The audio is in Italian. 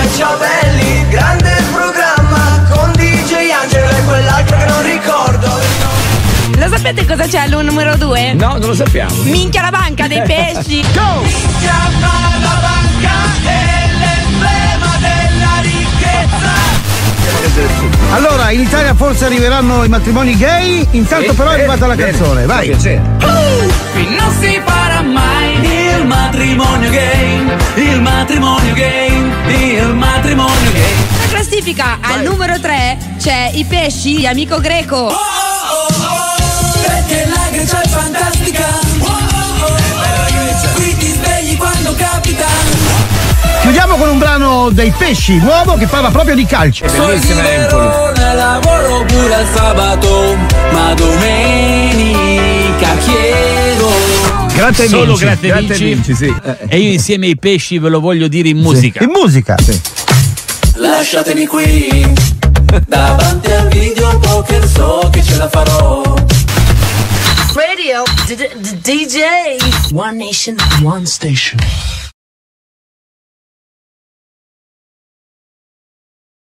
e ciao belli, grande programma con DJ Angelo e quell'altro che non ricordo. Lo sapete cosa c'è al numero 2? No, non lo sappiamo. Minchia la banca dei pesci. Chiama la banca è l'emblema della ricchezza. Allora, in Italia forse arriveranno i matrimoni gay. Intanto, Sì, però, è bene, arrivata la bene, canzone. fa Vai. piacere. Matrimonio gay, il matrimonio gay. La classifica al numero 3 c'è i pesci di amico greco. Perché la Grecia è fantastica. Qui ti svegli quando capita. Chiudiamo con un brano dei pesci nuovo che parla proprio di calcio. Di Verona, lavoro pure al sabato, ma domenica Grazie Solo Vinci. grazie, Grazie Vinci. Vinci, sì. E io insieme ai pesci ve lo voglio dire in musica. In musica. Lasciatemi qui, davanti al video poker so che ce la farò. Radio, DJ. One nation, one station.